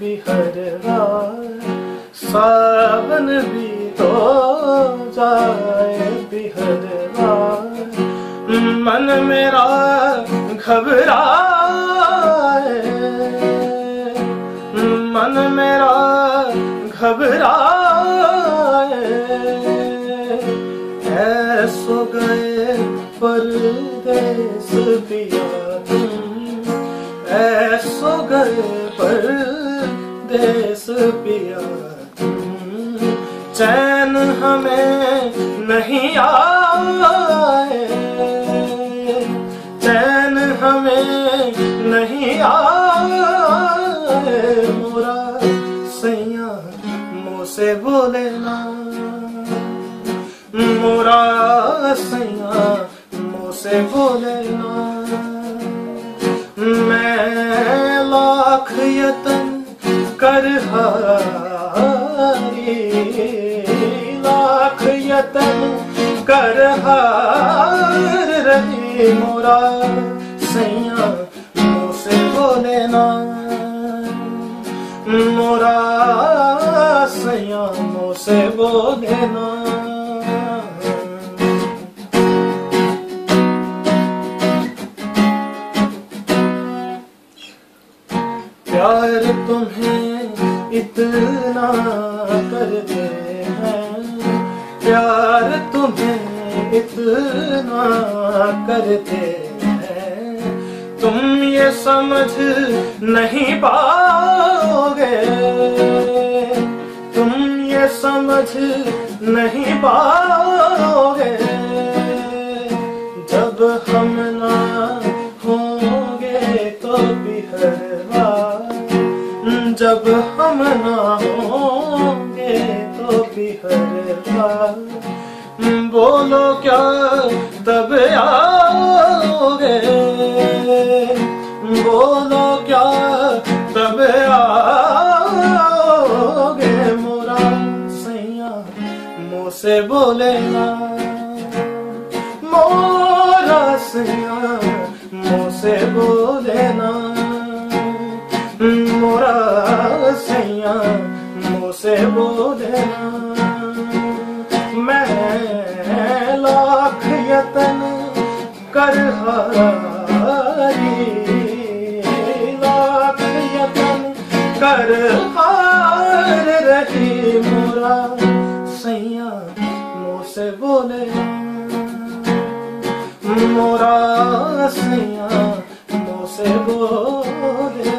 बिहरवा सावन भी तो जाए बिहरवा मन मेरा घबराए मन मेरा घबराए ऐसो गए परदेस पिया तुम ऐसो गए परदेस पिया चैन हमें नहीं आए। चैन हमें नहीं आए। मोरा सैया मुँह से बोले ना। मोरा सैया मुँह से बोले ना। यतन कर हारी लाख यतन कर हार रही मोरा सैया मुँह से बोले ना मोरा सैया मुँह से बोले ना प्यार तुम्हें इतना करते हैं। प्यार तुम्हें इतना करते हैं। तुम ये समझ नहीं पाओगे। तुम ये समझ नहीं पाओगे जब हम ना होंगे तो बिहरवा बोलो क्या तब आओगे? बोलो क्या तब आओगे? मोरा सैया मुँह से बोले ना। मोरा सैया मुँह से बोले से बोले ना मैं लाख यतन कर हारी लाख यतन कर हार रही मोरा सैया मुँह से बोले मोरा सैया मुँह से बोले